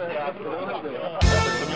그래서 앞으로 하죠.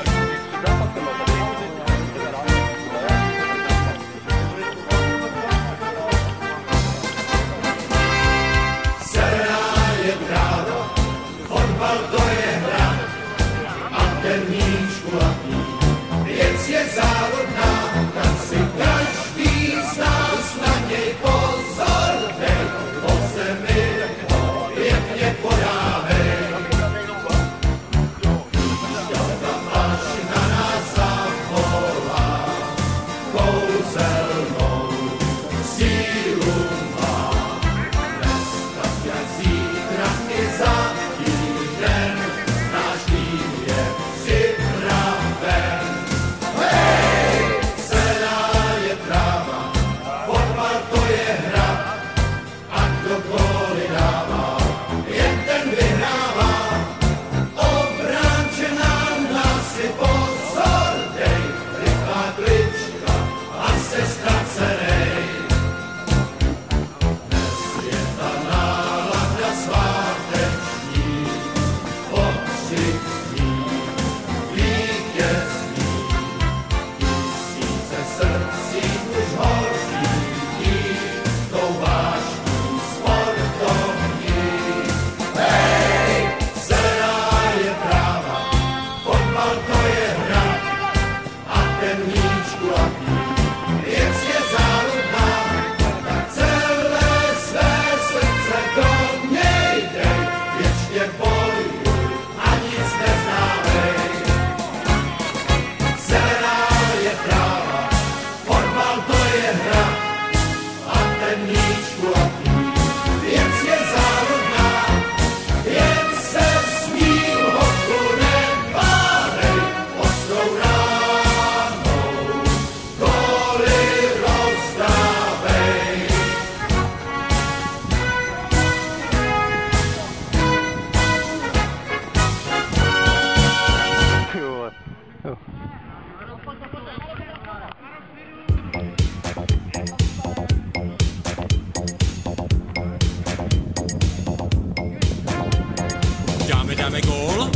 Dáme, gól.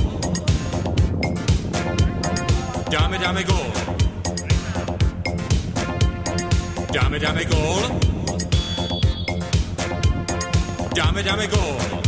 Dáme, dáme gól. Dáme, dáme gól. Dáme, dáme gól.